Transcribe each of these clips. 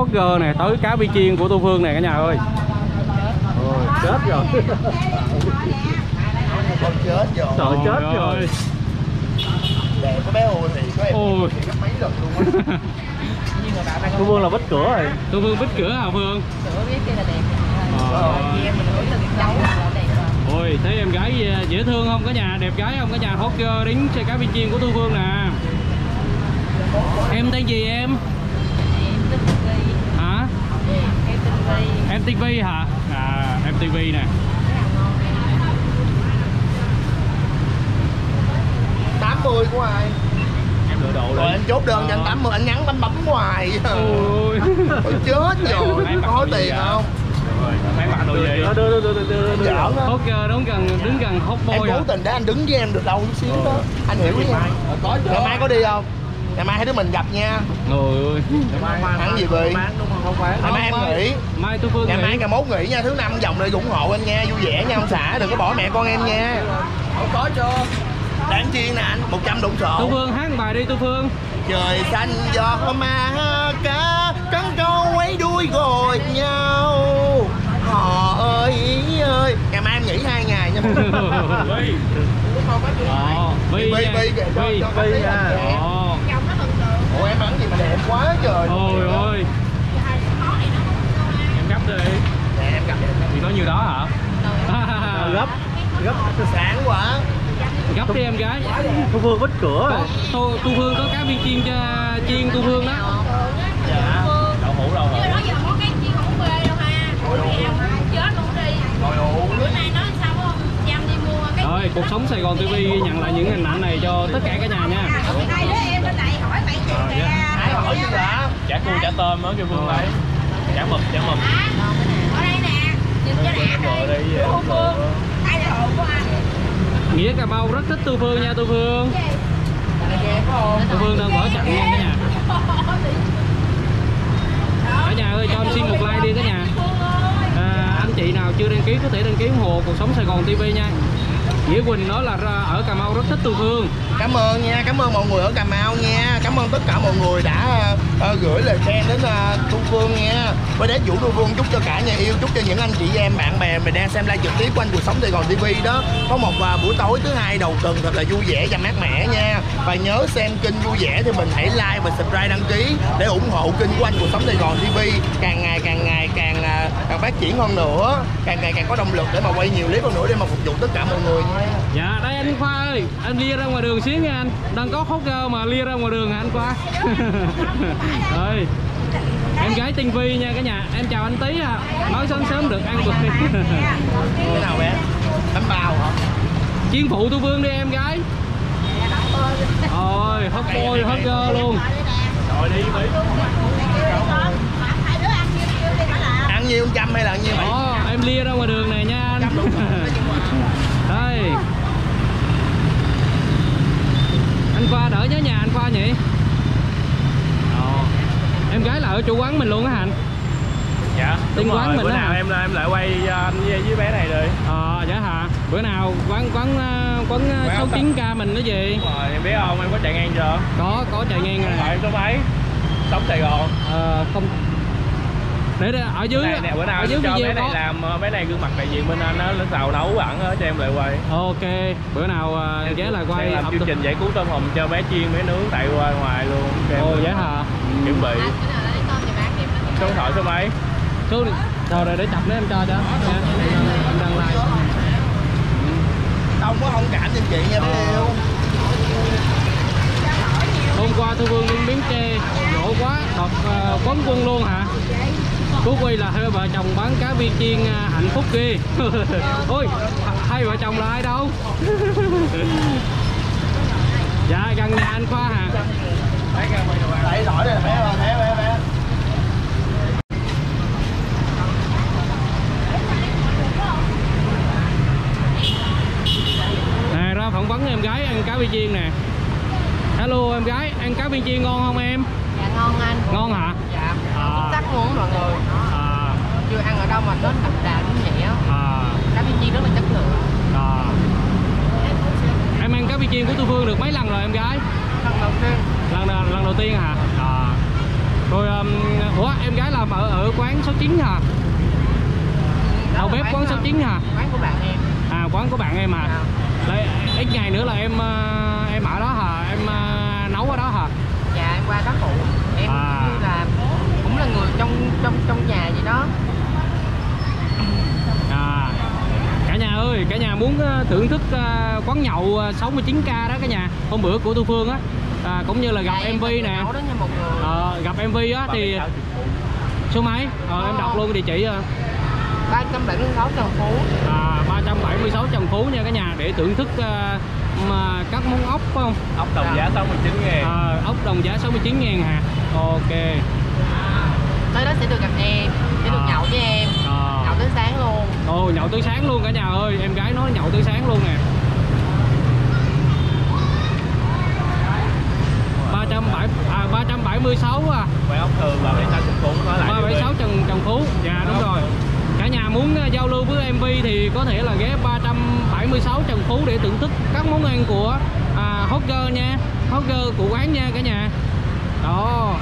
hot girl nè tới cá vi chiên của Tô Phương nè cả nhà ơi. Ôi, chết rồi. Con chết rồi. Trời chết ơi. rồi. đẹp có bé ôi thì có em Ôi. gấp mấy lần luôn á. Cô Vương là bích cửa rồi. Tô Phương bích cửa hả Phương? Sữa biết kia là đẹp. Ờ. Rồi. Ôi thấy em gái ờ, dễ thương không cả nhà? Đẹp gái không cả nhà? Hot girl đứng xe cá vi chiên của Tô Phương nè. Em tên gì Em tin Vi hả Em tin Vi em TV hả? À em TV nè. tám mươi của ai? Em lựa độ rồi anh chốt đơn cho anh Ờ. tám mươi anh nhắn bấm bấm hoài ôi. Ôi chết rồi. có đồ gì tiền không? Rồi, mấy bạn đồ gì? Ờ, Đưa đưa đưa đưa đưa giỡn girl đứng gần đứng gần hot em boy hả cố tình để anh đứng với em được đâu chút xíu đó. Anh hiểu Ngày nha. mai. có ngày mai có đi không ngày mai hai đứa mình gặp nha. Ôi ơi. Ăn gì vậy? Bán đúng không? Không bán. Ngày mai em nghỉ. Mai Tô Phương ngày mai ngày mốt nghỉ nha thứ năm vòng lại ủng hộ anh nha vui vẻ nha ông xã đừng có bỏ mẹ con em nha. Không có chưa đáng chiên nè anh? 100 đụng sổ. Phương hát một bài đi Tô Phương. Trời xanh gió ma cá cắn câu quấy đuôi gồi nhau. Họ ơi ý ơi. Ngày mai em nghỉ hai ngày nha. Vi Ờ, Vi Vi, nha. Vi kìa, cho- Vi cho- Vi nha. Ồ, ủa em ăn gì mà đẹp quá trời ôi ôi em gấp đi nè em gặp thì nói như đó hả Gấp Gấp sáng quá đi em gái. Cô Vương bích cửa có. Rồi tô tu phương có cá viên chiên cho chiên tu phương đó. Dạ. Đậu hũ đâu rồi? Đó giờ món cái chi không quê đâu ha. Chết luôn đi. Bữa nay nói sao không? Em đi mua cái rồi cuộc sống Sài Gòn TV ghi nhận lại những hình ảnh này cho tất cả cả nhà nha. Hai đứa em bên này hỏi bảy chuyện kìa ai hỏi gì vậy Chả cua chả tôm á kêu Vương lấy. Chả mực chả mực. Ở đây nè. Nhìn cho đã đi Cô Phương Đây là hộ của anh nghĩa Cà Mau rất thích tu phương nha tu phương. Tu phương đang mở chặt nha cả nhà cả nhà ơi cho em xin một like đi cả nhà. À, anh chị nào chưa đăng ký có thể đăng ký ủng hộ cuộc sống Sài Gòn TV nha. Nghĩa Quỳnh nói là ở Cà Mau rất thích tu phương cảm ơn nha cảm ơn mọi người ở cà mau nha. Cảm ơn tất cả mọi người đã uh, gửi lời khen đến uh, phương nha. Với đấy vũ thu phương chúc cho cả nhà yêu chúc cho những anh chị em bạn bè mình đang xem live trực tiếp của anh cuộc sống sài gòn tv đó. Có một uh, buổi tối thứ hai đầu tuần thật là vui vẻ và mát mẻ nha. Và nhớ xem kênh vui vẻ thì mình hãy like và subscribe đăng ký để ủng hộ kênh của anh cuộc sống sài gòn tv càng ngày càng ngày càng uh, càng phát triển hơn nữa. Càng ngày càng có động lực để mà quay nhiều clip hơn nữa để mà phục vụ tất cả mọi người. Nha dạ đây anh Khoa ơi anh đi ra ngoài đường xíu nha anh. Đang có hot girl mà lia ra ngoài đường hả anh Khoa rồi em gái tinh vi nha cả nhà. Em chào anh tí à nói sớm sớm được ăn được thế nào bé bánh bao hả? Chiến phụ tu vương đi em gái. Ôi hot boy hot girl luôn. Rồi đi Mỹ ăn nhiêu trăm hay là ăn nhiêu đó em lia ra ngoài đường này nha anh đây anh khoa đỡ nhớ nhà anh khoa nhỉ? Ồ. em gái là ở chủ quán mình luôn á hạnh Dạ Tên đúng quán rồi, mình bữa nào hả? em em lại quay cho anh với, với bé này rồi. Ờ dạ hả? Bữa nào quán quán ờ, quán ờ, Quán sáu chín k mình đó gì Đúng rồi em biết không? Em có chạy ngang chưa? Có có chạy ngang rồi. Em số mấy? Sống Sài Gòn. Ờ, không để, để ở dưới này nè bữa nào ở dưới cho video bé này có. làm ờ, bé này gương mặt đại diện bên anh á lên xào nấu ẩn á cho em lại quay. Ok bữa nào ờ, ghé lại quay làm chương trình giải cứu tôm hùm cho bé chiên bé nướng tại qua ngoài luôn cho em ồ dạ hả? Chuẩn bị. Em số điện thoại số mấy số rồi để, để chập để em cho cho. Nha. em đang like. Không có thông cảm cho chị nha bé yêu hôm qua thu vương đi miếng tre nổ quá đọt uh, quấn quân luôn hả Phú Quy là hai vợ chồng bán cá viên chiên à, hạnh phúc kia ôi hai vợ chồng là ai đâu? Dạ gần nhà anh khoa hả? Đẩy lỗi rồi bé bé bé bé nè ra phỏng vấn em gái ăn cá viên chiên nè. Hello em gái ăn cá viên chiên ngon không em? Dạ ngon anh. Ngon hả? Dạ À. Chắc muốn mọi người. À. Chưa ăn ở đâu mà nó đậm đà nó nhẹ à. Cá viên chiên rất là chất lượng. À. Em ăn cá viên chiên của tư phương được mấy lần rồi em gái? Lần đầu tiên. Lần lần đầu tiên hả? À. Rồi um, ủa em gái làm ở ở quán số 9 hả? Đầu bếp quán số 9 hả? quán của bạn em. À quán của bạn em à Đây, ít ngày nữa là em ờ, em ở đó hả? Em ờ, nấu ở đó hả? Dạ em qua đó phụ. Em À. như là là người trong trong trong nhà vậy đó. À cả nhà ơi cả nhà muốn ờ, thưởng thức ờ, quán nhậu ờ, 69k đó cả nhà hôm bữa của Thu Phương á. À, cũng như là gặp em MV nè. Ờ, gặp MV á thì số mấy? Ờ, em đọc luôn địa chỉ ờ. ba trăm bảy mươi sáu Trần Phú. À, 376 Trần Phú nha cả nhà để thưởng thức ờ, mà các món ốc phải không? Ốc đồng giá 69 ngàn. À, ốc đồng giá 69 ngàn hả? Ok tới đó sẽ được gặp em sẽ được À. nhậu với em. À. nhậu tới sáng luôn. Ồ nhậu tới sáng luôn cả nhà ơi. Em gái nói nhậu tới sáng luôn nè. 370, à, 376 à. Quán ốc thường cái sao Trần Phú nói lại 376 Trần Trần Phú. Dạ đúng rồi. Cả nhà muốn ờ, giao lưu với MV thì có thể là ghé 376 Trần Phú để thưởng thức các món ăn của à, Hot Girl nha. Hot Girl của quán nha cả nhà. Đó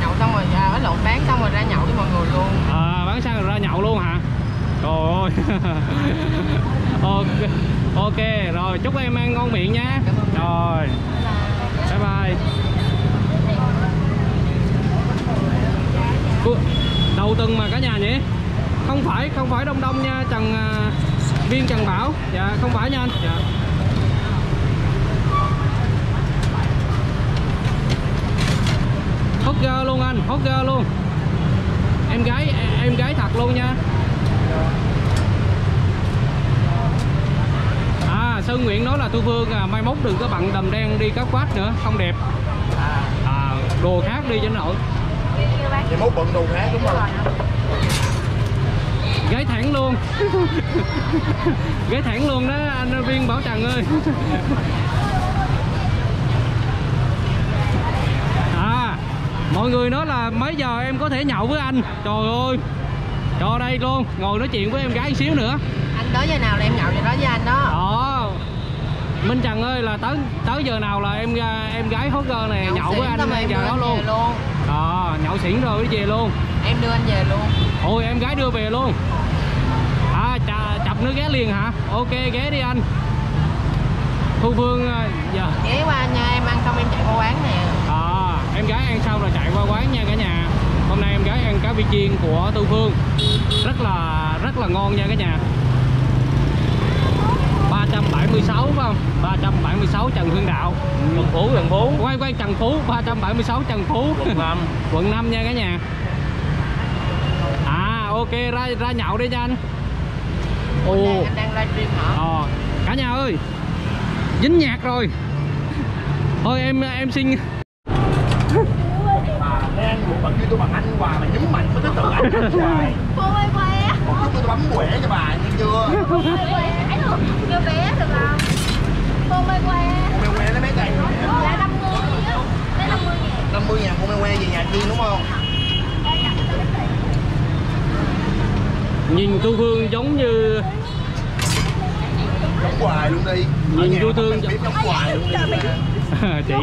nhậu xong rồi à, cái lộn bán xong rồi ra nhậu với mọi người luôn. À, bán sang rồi ra nhậu luôn hả? Trời ơi. Ok ok rồi chúc em ăn ngon miệng nha rồi. Bye bye. Đầu tuần mà cả nhà nhỉ? Không phải không phải đông đông nha trần à, viên trần bảo. Dạ không phải nha anh. Dạ. Hot girl luôn anh hot girl luôn em gái em gái thật luôn nha. À Sơn Nguyễn nói là Thu Phương à, mai mốt đừng có bận đầm đen đi cá quát nữa không đẹp. À, đồ khác đi cho nổi. Vậy mốt bận đồ khác đúng không? Gái thẳng luôn. Gái thẳng luôn đó anh viên bảo trần ơi à mọi người nói là mấy giờ em có thể nhậu với anh? Trời ơi. Cho đây luôn ngồi nói chuyện với em gái xíu nữa. Anh tới giờ nào là em nhậu giờ đó với anh đó. Đó. Minh Trần ơi là tới tới giờ nào là em em gái hot girl này nhậu, với xỉn anh giờ đó anh luôn. luôn. À, nhậu xỉn rồi mới về luôn. Em đưa anh về luôn. Ôi em gái đưa về luôn. À chà, chập nữa ghé liền hả? Ok ghé đi anh. Thu phương giờ ghé qua nha em ăn xong em chạy qua quán nè em gái ăn xong rồi chạy qua quán nha cả nhà. Hôm nay em gái ăn cá vi chiên của thu phương. Rất là rất là ngon nha cả nhà. 376 phải không? 376 Trần Hưng Đạo. Trần Phú Trần Phú. Quay quay Trần Phú. 376 Trần Phú. Quận 5 quận 5 nha cả nhà. À ok ra ra nhậu đi nha anh. Ồ Ồ. anh đang livestream hả? Ờ cả nhà ơi. Dính nhạc rồi. Thôi em em xin đang bận như tôi bằng anh hoài mà nhấn mạnh với cái từ anh hoài Cô ơi một chút tôi bấm quẻ cho bà nghe chưa? Cô ơi Ấy được Kêu bé được không? Cô ơi que mê que lấy mấy cây Là 50 á. Lấy 50 ngàn. 50 ngàn con mê que về nhà riêng đúng không? Nhìn thu phương giống như đóng hoài luôn đi. Ở Nhìn vô thương đóng hoài luôn đi chị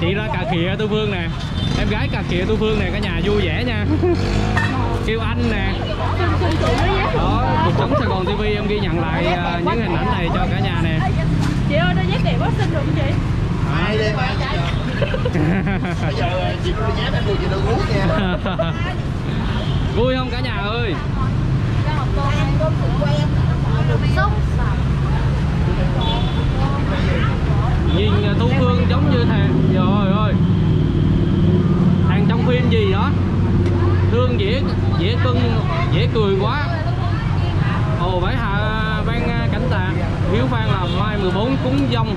chị ra cà khịa thu phương nè. Em gái cà khịa thu phương nè cả nhà vui vẻ nha. Kêu anh nè. Đó cuộc sống sài gòn tv em ghi nhận lại à, những hình ảnh này cho cả nhà nè. Chị ơi đôi dép đẹp quá xinh được không chị? Ai đi mai bây giờ chị có nhát anh mua chị đừng uống nha. Vui không cả nhà ơi? Xúc nhìn thu phương giống như thằng trời ơi. Thằng trong phim gì đó thương dễ dễ cưng dễ cười quá. Ồ phải hạ ban à, cảnh tạ hiếu phan là mai 14 cúng dông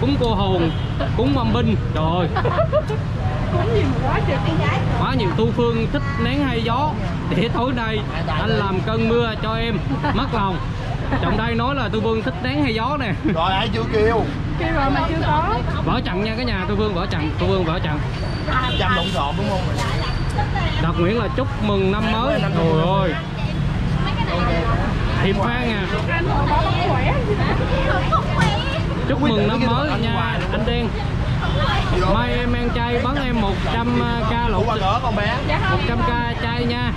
cúng cô hồn cúng mâm binh. Trời ơi. Quá nhiều tu phương thích nén hay gió. Để tối nay anh làm cơn mưa cho em. Mất lòng. Trọng đây nói là tu phương thích nén hay gió nè. Rồi ai chưa kêu Kêu rồi mà chưa có. Vỡ trận nha cả nhà tu phương vỡ trận tu phương vỡ trận chăm lộn xộn đúng không? Đạt Nguyễn là chúc mừng năm mới. Trời ơi. Hiệp Phan à Chúc mừng năm mới nha anh Đen mai em ăn chay bắn em 100 k lụt qua gỡ con bé. 100 k chay nha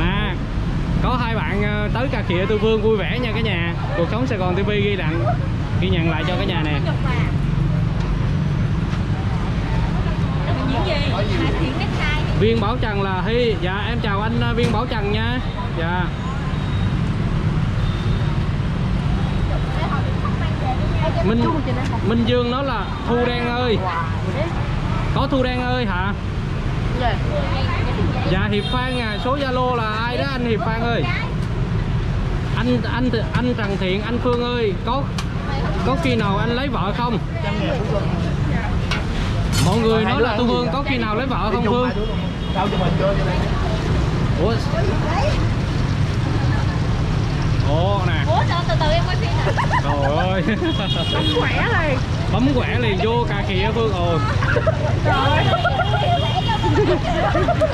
à có hai bạn ờ, tới cà khịa tư vương vui vẻ nha cả nhà. Cuộc sống sài gòn tv ghi đặng ghi nhận lại cho cả nhà nè. Viên bảo trần là hi. Dạ em chào anh ờ, viên bảo trần nha. Dạ. Minh minh dương nói là thu đen ơi. Có thu đen ơi hả? Dạ dạ hiệp phan à số zalo là ai đó anh hiệp phan ơi? Anh anh anh trần thiện anh phương ơi có có khi nào anh lấy vợ không? Mọi người nói là gì phương có khi nào lấy vợ không phương? ủa? Ồ nè. Ủa sao từ từ em quay phim nè? Trời ơi. Khỏe rồi. bấm quẻ liền vô cà khịa phương. Ồ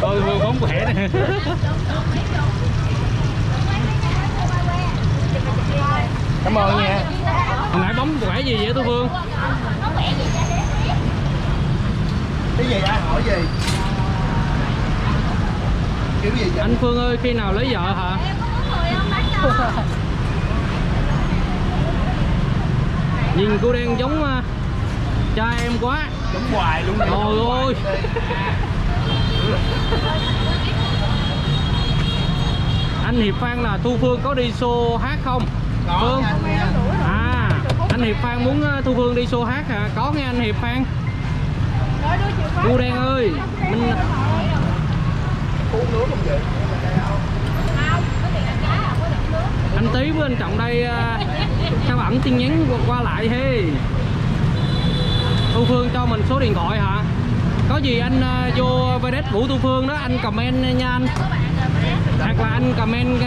thôi phương bấm quẻ nè. Cảm ơn nha. Hồi nãy bấm quẻ gì vậy tu phương? Cái gì ai hỏi gì? Kiểu gì vậy? Anh phương ơi khi nào lấy vợ hả? Nhìn cô đen giống uh, cha em quá. Đúng hoài luôn. Trời ơi. anh hiệp phan là thu phương có đi show hát không? Có phương? à anh hiệp phan muốn uh, thu phương đi show hát hả? Có nghe anh hiệp phan? Cô đen ơi mình Uống nước không vậy? Anh tí với anh trọng đây uh, sao ẩn tin nhắn qua- qua lại thế thu phương cho mình số điện thoại hả có gì anh uh, vô vds vũ tu phương đó anh comment nha anh. Hoặc là anh comment uh,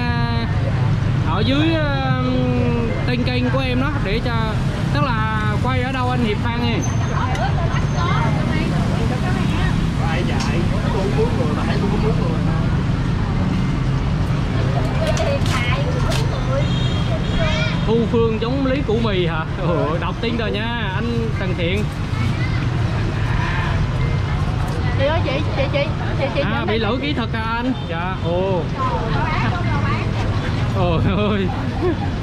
ở dưới uh, tên kênh của em đó để cho tức là quay ở đâu anh hiệp phan nha thu phương giống lý củ mì hả? Ừ, đọc tin rồi nha anh trần thiện. Chị ơi chị, chị, chị, chị, chị. à bị lỗi kỹ thuật hả anh? Dạ ồ. Ôi ơi